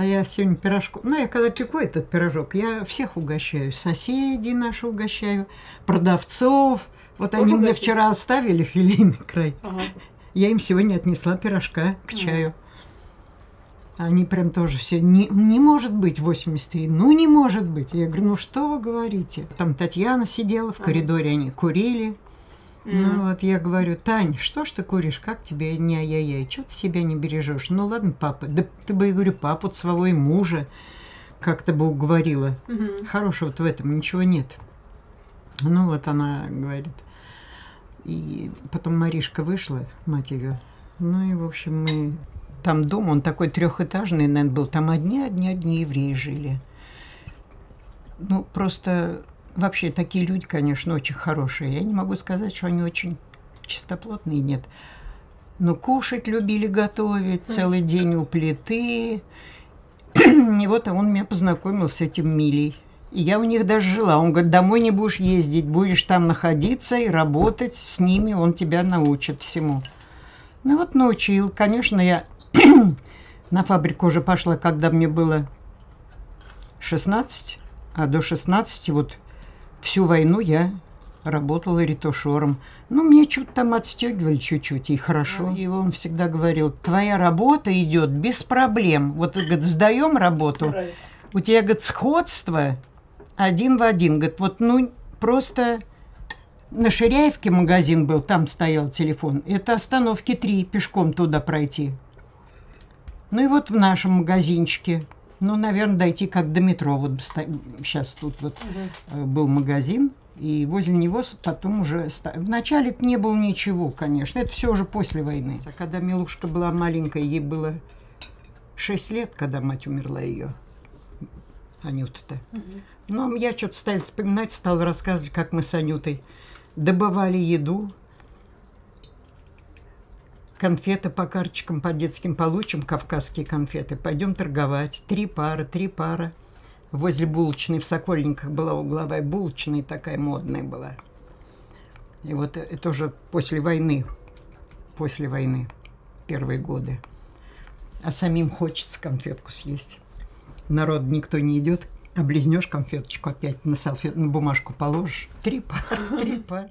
А я сегодня пирожку... Ну, я когда пеку этот пирожок, я всех угощаю. Соседей наши угощаю, продавцов. Вот Тоже они мне угостите? вчера оставили филейный край. Ага. Я им сегодня отнесла пирожка к чаю. Они прям тоже все, не, не может быть 83, ну не может быть. Я говорю, ну что вы говорите? Там Татьяна сидела в Ага. коридоре, они курили. М. Ну вот я говорю, Тань, что ж ты куришь, как тебе не ай-яй-яй, чего ты себя не бережешь? Ну ладно, папа, да ты бы, я говорю, папу своего и мужа как-то бы уговорила. Мгм. Хорошего-то в этом ничего нет. Ну вот она говорит. И потом Маришка вышла, мать ее. Ну и, в общем, мы... Там дом, он такой трехэтажный, наверное, был. Там одни, одни, одни евреи жили. Ну, просто вообще такие люди, конечно, очень хорошие. Я не могу сказать, что они очень чистоплотные, нет. Но кушать любили готовить, целый день у плиты. И вот он меня познакомил с этим Милей. И я у них даже жила. Он говорит, домой не будешь ездить, будешь там находиться и работать с ними, он тебя научит всему. Ну вот научил. Конечно, я на фабрику уже пошла, когда мне было 16, а до 16 вот всю войну я работала ретушером. Ну, мне что-то там отстегивали чуть-чуть, и хорошо. И он всегда говорил, твоя работа идет без проблем. Вот, говорит, сдаем работу, Нравится. у тебя, говорит, сходство один в один. Говорит, вот, ну, просто на Ширяевке магазин был, там стоял телефон. Это остановки три, пешком туда пройти. Ну и вот в нашем магазинчике. Ну, наверное, дойти как до метро. Вот сейчас тут вот э, был магазин, и возле него потом уже... Вначале это не было ничего, конечно. Это все уже после войны. А когда Милушка была маленькая, ей было 6 лет, когда мать умерла ее. Анюта-то. Ну, а я что-то стала вспоминать, стала рассказывать, как мы с Анютой добывали еду, конфеты по карточкам, по детским получим, кавказские конфеты. Пойдем торговать. Три пары, три пары. Возле булочной в Сокольниках была угловая булочная, такая модная была. И вот это уже после войны, после войны, первые годы. А самим хочется конфетку съесть. Народ никто не идет, облизнешь конфеточку опять на салфет, на бумажку положишь. Три пары, три пары.